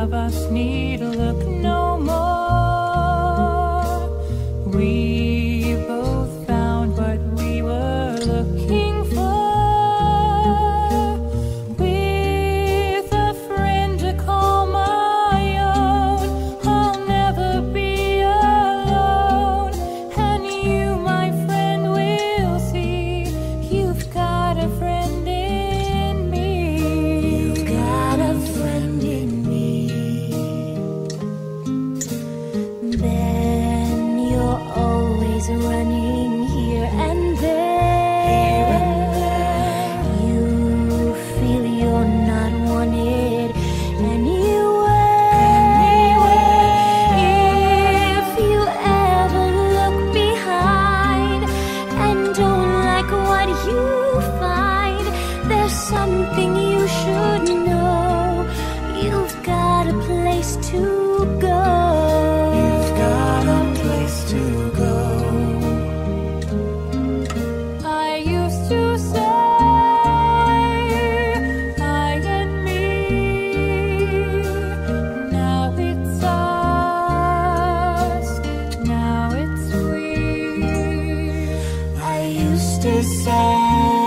of us need a look running here and there. You feel you're not wanted anywhere. If you ever look behind and don't like what you find, there's something you should know. You've got a place to to say